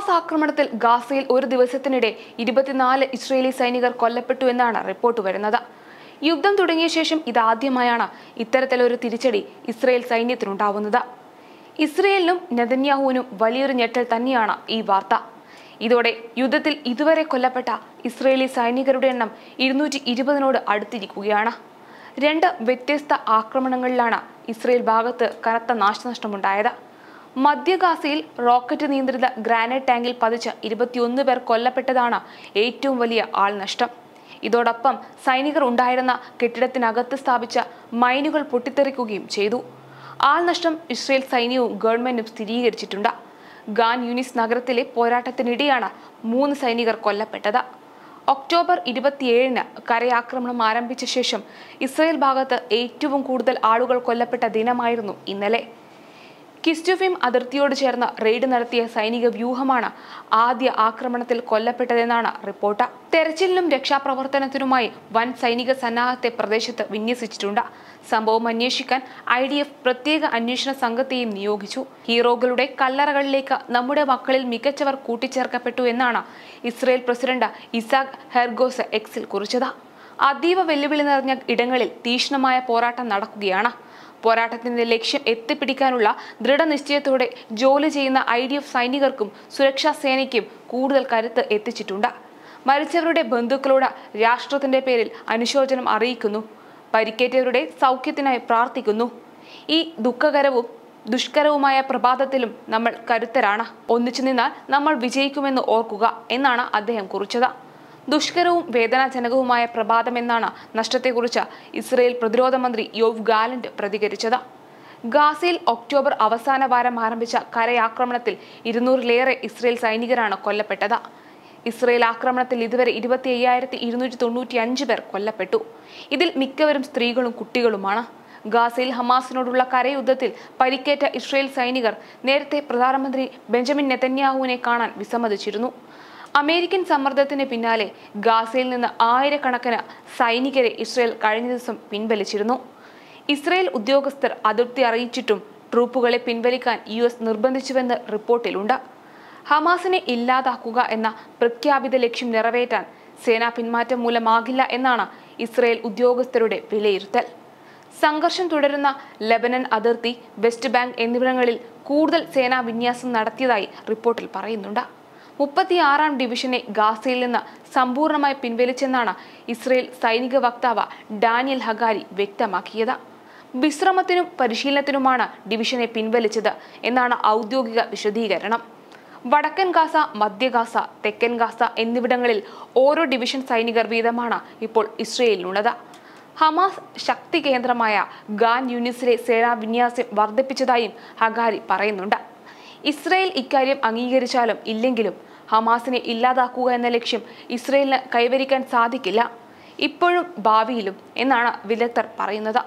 Hamas ആക്രമണത്തിൽ ഗാസയിൽ ഒരു ദിവസത്തിനിടെ ഇരുപത്തിനാല് ഇസ്രയേലി സൈനികർ കൊല്ലപ്പെട്ടു എന്നാണ് റിപ്പോർട്ട് വരുന്നത്. യുദ്ധം തുടങ്ങിയ ശേഷം ഇതാദ്യമായാണ് ഇത്തരത്തിലൊരു തിരിച്ചടി ഇസ്രയേൽ സൈന്യത്തിനുണ്ടാവുന്നത്. ഇസ്രയേലിനും നെതന്യാഹുവിനും വലിയൊരു ഞെട്ടൽ തന്നെയാണ് ഈ വാർത്ത. ഇതോടെ യുദ്ധത്തിൽ ഇതുവരെ കൊല്ലപ്പെട്ട ഇസ്രയേലി സൈനികരുടെ എണ്ണം ഇരുന്നൂറ്റി ഇരുപതിനോട് അടുത്തിരിക്കുകയാണ്. രണ്ട് വ്യത്യസ്ത ആക്രമണങ്ങളിലാണ് ഇസ്രയേൽ ഭാഗത്ത് കനത്ത നാശനഷ്ടമുണ്ടായത്. മധ്യ ഗാസയിൽ റോക്കറ്റ് നിയന്ത്രിത ഗ്രാനൈറ്റ് ടാങ്കിൽ പതിച്ച് ഇരുപത്തിയൊന്ന് പേർ കൊല്ലപ്പെട്ടതാണ് ഏറ്റവും വലിയ ആൾനഷ്ടം ഇതോടൊപ്പം സൈനികർ ഉണ്ടായിരുന്ന കെട്ടിടത്തിനകത്ത് സ്ഥാപിച്ച മൈനുകൾ പൊട്ടിത്തെറിക്കുകയും ചെയ്തു. ആൾനഷ്ടം ഇസ്രയേൽ സൈന്യവും ഗവൺമെന്റും സ്ഥിരീകരിച്ചിട്ടുണ്ട്. ഗാൻ യൂനിസ് നഗരത്തിലെ പോരാട്ടത്തിനിടെയാണ് മൂന്ന് സൈനികർ കൊല്ലപ്പെട്ടത്. ഒക്ടോബർ ഇരുപത്തിയേഴിന് കരയാക്രമണം ആരംഭിച്ച ശേഷം ഇസ്രയേൽ ഭാഗത്ത് ഏറ്റവും കൂടുതൽ ആളുകൾ കൊല്ലപ്പെട്ട ദിനമായിരുന്നു ഇന്നലെ. കിസ്റ്റുഫിം അതിർത്തിയോട് ചേർന്ന് റെയ്ഡ് നടത്തിയ സൈനിക വ്യൂഹമാണ് ആദ്യ ആക്രമണത്തിൽ കൊല്ലപ്പെട്ടതെന്നാണ് റിപ്പോർട്ട്. തെരച്ചിലിനും രക്ഷാപ്രവർത്തനത്തിനുമായി വൻ സൈനിക സന്നാഹത്തെ പ്രദേശത്ത് വിന്യസിച്ചിട്ടുണ്ട്. സംഭവം അന്വേഷിക്കാൻ ഐ ഡി എഫ് പ്രത്യേക അന്വേഷണ സംഘത്തെയും നിയോഗിച്ചു. ഹീറോകളുടെ കല്ലറകളിലേക്ക് നമ്മുടെ മക്കളിൽ മികച്ചവർ കൂട്ടിച്ചേർക്കപ്പെട്ടു എന്നാണ് ഇസ്രയേൽ പ്രസിഡന്റ് ഇസാഖ് ഹെർഗോസ് എക്സിൽ കുറിച്ചത്. അതീവ വെല്ലുവിളി നിറഞ്ഞ ഇടങ്ങളിൽ തീക്ഷ്ണമായ പോരാട്ടം നടക്കുകയാണ്. പോരാട്ടത്തിന്റെ ലക്ഷ്യം എത്തിപ്പിടിക്കാനുള്ള ദൃഢനിശ്ചയത്തോടെ ജോലി ചെയ്യുന്ന ഐ ഡി എഫ് സൈനികർക്കും സുരക്ഷാ സേനയ്ക്കും കൂടുതൽ കരുത്ത് എത്തിച്ചിട്ടുണ്ട്. മരിച്ചവരുടെ ബന്ധുക്കളോട് രാഷ്ട്രത്തിന്റെ പേരിൽ അനുശോചനം അറിയിക്കുന്നു. പരിക്കേറ്റവരുടെ സൗഖ്യത്തിനായി പ്രാർത്ഥിക്കുന്നു. ഈ ദുഃഖകരവും ദുഷ്കരവുമായ പ്രഭാതത്തിലും നമ്മൾ കരുത്തരാണ്. ഒന്നിച്ചു നിന്നാൽ നമ്മൾ വിജയിക്കുമെന്ന് ഓർക്കുക എന്നാണ് അദ്ദേഹം കുറിച്ചത്. ദുഷ്കരവും വേദനാജനകവുമായ പ്രഭാതമെന്നാണ് നഷ്ടത്തെക്കുറിച്ച് ഇസ്രയേൽ പ്രതിരോധ മന്ത്രി യോവ് ഗാലന്റ് പ്രതികരിച്ചത്. ഗാസയിൽ ഒക്ടോബർ അവസാന വാരം ആരംഭിച്ച കരയാക്രമണത്തിൽ ഇരുന്നൂറിലേറെ ഇസ്രയേൽ സൈനികരാണ് കൊല്ലപ്പെട്ടത്. ഇസ്രയേൽ ആക്രമണത്തിൽ ഇതുവരെ ഇരുപത്തി അയ്യായിരത്തി ഇരുന്നൂറ്റി തൊണ്ണൂറ്റി അഞ്ച് പേർ കൊല്ലപ്പെട്ടു. ഇതിൽ മിക്കവരും സ്ത്രീകളും കുട്ടികളുമാണ്. ഗാസയിൽ ഹമാസിനോടുള്ള കരയുദ്ധത്തിൽ പരിക്കേറ്റ ഇസ്രയേൽ സൈനികർ നേരത്തെ പ്രധാനമന്ത്രി ബെഞ്ചമിൻ നെതന്യാഹുവിനെ കാണാൻ വിസമ്മതിച്ചിരുന്നു. അമേരിക്കൻ സമ്മർദ്ദത്തിന് പിന്നാലെ ഗാസയിൽ നിന്ന് ആയിരക്കണക്കിന് സൈനികരെ ഇസ്രയേൽ കഴിഞ്ഞ ദിവസം പിൻവലിച്ചിരുന്നു. ഇസ്രയേൽ ഉദ്യോഗസ്ഥർ അതിർത്തി അറിയിച്ചിട്ടും ട്രൂപ്പുകളെ പിൻവലിക്കാൻ യു എസ് നിർബന്ധിച്ചുവെന്ന് റിപ്പോർട്ടിലുണ്ട്. ഹമാസിനെ ഇല്ലാതാക്കുക എന്ന പ്രഖ്യാപിത ലക്ഷ്യം നിറവേറ്റാൻ സേനാ പിന്മാറ്റം മൂലമാകില്ല എന്നാണ് ഇസ്രയേൽ ഉദ്യോഗസ്ഥരുടെ വിലയിരുത്തൽ. സംഘർഷം തുടരുന്ന ലെബനൻ അതിർത്തി വെസ്റ്റ് ബാങ്ക് എന്നിവിടങ്ങളിൽ കൂടുതൽ സേനാ വിന്യാസം നടത്തിയതായി റിപ്പോർട്ടിൽ പറയുന്നുണ്ട്. മുപ്പത്തിയാറാം ഡിവിഷനെ ഗാസയിൽ നിന്ന് സമ്പൂർണമായി പിൻവലിച്ചെന്നാണ് ഇസ്രയേൽ സൈനിക വക്താവ് ഡാനിയൽ ഹഗാരി വ്യക്തമാക്കിയത്. വിശ്രമത്തിനും പരിശീലനത്തിനുമാണ് ഡിവിഷനെ പിൻവലിച്ചത് എന്നാണ് ഔദ്യോഗിക വിശദീകരണം. വടക്കൻ ഗാസ മധ്യ ഗാസ തെക്കൻ ഗാസ എന്നിവിടങ്ങളിൽ ഓരോ ഡിവിഷൻ സൈനികർ വീതമാണ് ഇപ്പോൾ ഇസ്രയേലിനുള്ളത്. ഹമാസ് ശക്തി കേന്ദ്രമായ ഗാൻ യൂണിസിലെ സേനാ വിന്യാസം വർദ്ധിപ്പിച്ചതായും ഹഗാരി പറയുന്നുണ്ട്. ഇസ്രയേൽ ഇക്കാര്യം അംഗീകരിച്ചാലും ഇല്ലെങ്കിലും ഹമാസിനെ ഇല്ലാതാക്കുക എന്ന ലക്ഷ്യം ഇസ്രയേലിന് കൈവരിക്കാൻ സാധിക്കില്ല. ഇപ്പോഴും ഭാവിയിലും എന്നാണ് വിദഗ്ധർ പറയുന്നത്.